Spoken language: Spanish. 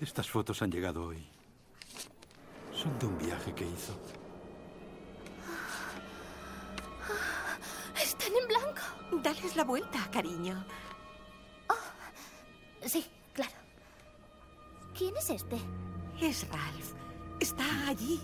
Estas fotos han llegado hoy. Son de un viaje que hizo. Están en blanco. Dales la vuelta, cariño. Oh, sí, claro. ¿Quién es este? Es Ralph. Está allí.